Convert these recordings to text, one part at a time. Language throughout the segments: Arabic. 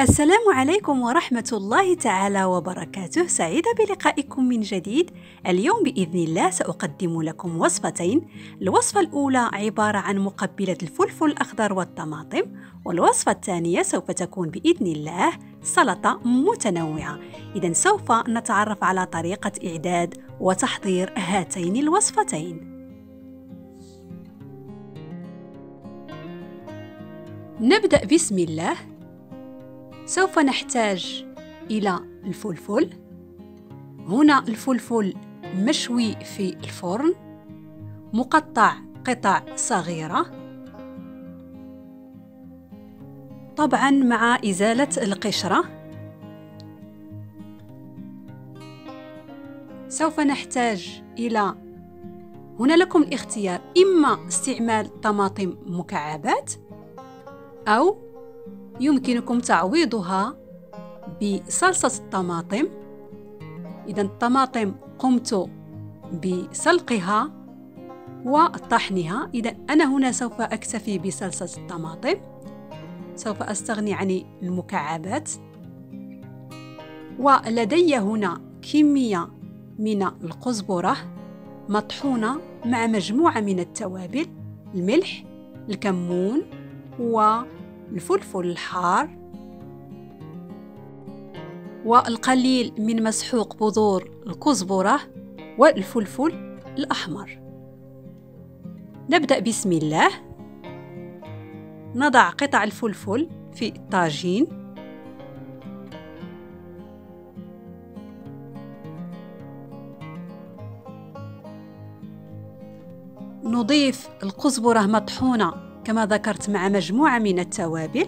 السلام عليكم ورحمة الله تعالى وبركاته. سعيدة بلقائكم من جديد. اليوم بإذن الله سأقدم لكم وصفتين. الوصفة الأولى عبارة عن مقبلة الفلفل الأخضر والطماطم والوصفة الثانية سوف تكون بإذن الله سلطة متنوعة. إذا سوف نتعرف على طريقة إعداد وتحضير هاتين الوصفتين. نبدأ بسم الله. سوف نحتاج إلى الفلفل. هنا الفلفل مشوي في الفرن مقطع قطع صغيرة. طبعا مع إزالة القشرة. سوف نحتاج إلى هنا لكم الاختيار إما استعمال طماطم مكعبات أو يمكنكم تعويضها بصلصة الطماطم. إذا الطماطم قمت بسلقها وطحنها. إذا أنا هنا سوف أكتفي بصلصة الطماطم. سوف أستغني عن المكعبات. ولدي هنا كمية من القزبرة مطحونة مع مجموعة من التوابل الملح الكمون و الفلفل الحار والقليل من مسحوق بذور الكزبرة والفلفل الأحمر. نبدأ بسم الله. نضع قطع الفلفل في الطاجين. نضيف القزبرة مطحونة كما ذكرت مع مجموعة من التوابل.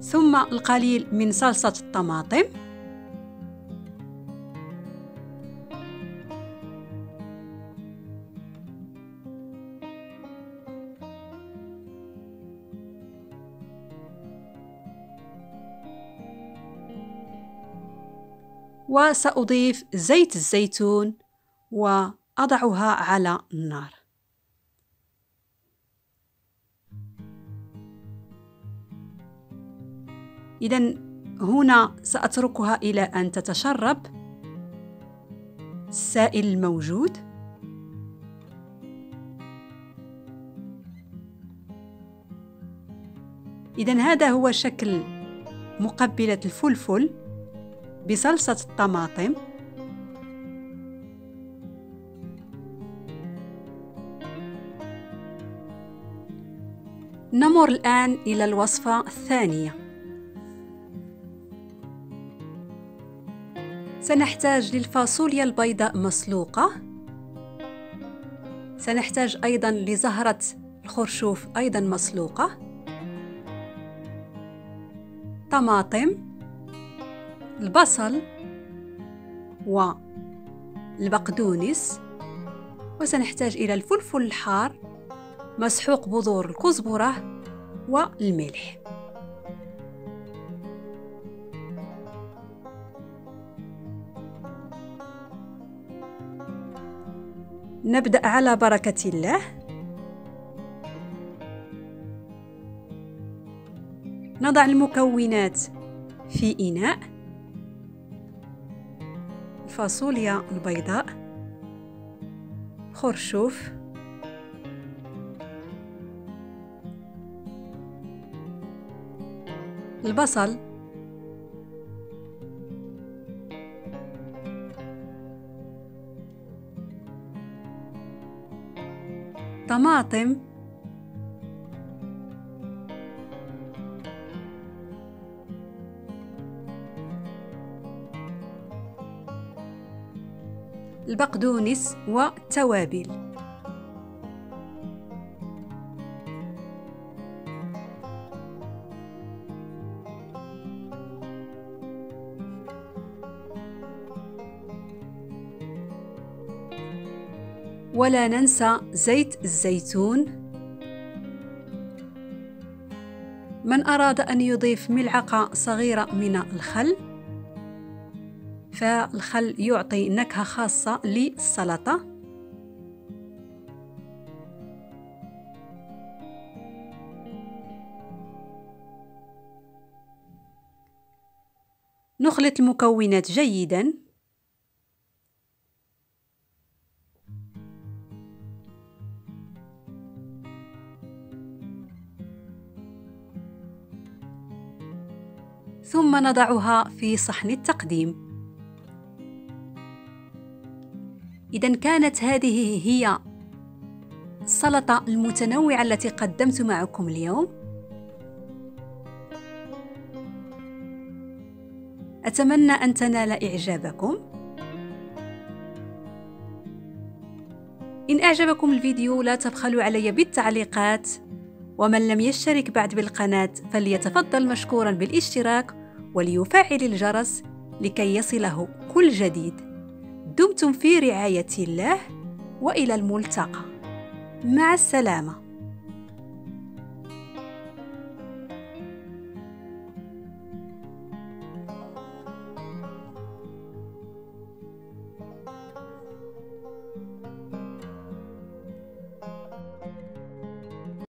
ثم القليل من صلصة الطماطم. وسأضيف زيت الزيتون وأضعها على النار. إذا هنا سأتركها إلى أن تتشرب. السائل الموجود إذا هذا هو شكل مقبلة الفلفل. بصلصة الطماطم. نمر الآن إلى الوصفة الثانية. سنحتاج للفاصوليا البيضاء مسلوقة. سنحتاج أيضا لزهرة الخرشوف أيضا مسلوقة. طماطم. البصل والبقدونس وسنحتاج إلى الفلفل الحار مسحوق بذور الكزبرة والملح نبدأ على بركة الله. نضع المكونات في إناء. الفاصوليا البيضاء. خرشوف البصل. طماطم. البقدونس والتوابل. ولا ننسى زيت الزيتون. من أراد أن يضيف ملعقة صغيرة من الخل فالخل يعطي نكهة خاصة للسلطة. نخلط المكونات جيدا. ثم نضعها في صحن التقديم. إذا كانت هذه هي السلطة المتنوعة التي قدمت معكم اليوم. أتمنى أن تنال إعجابكم. إن أعجبكم الفيديو لا تبخلوا علي بالتعليقات ومن لم يشترك بعد بالقناة فليتفضل مشكورا بالاشتراك وليفعل الجرس لكي يصله كل جديد. دمتم في رعاية الله وإلى الملتقى. مع السلامة.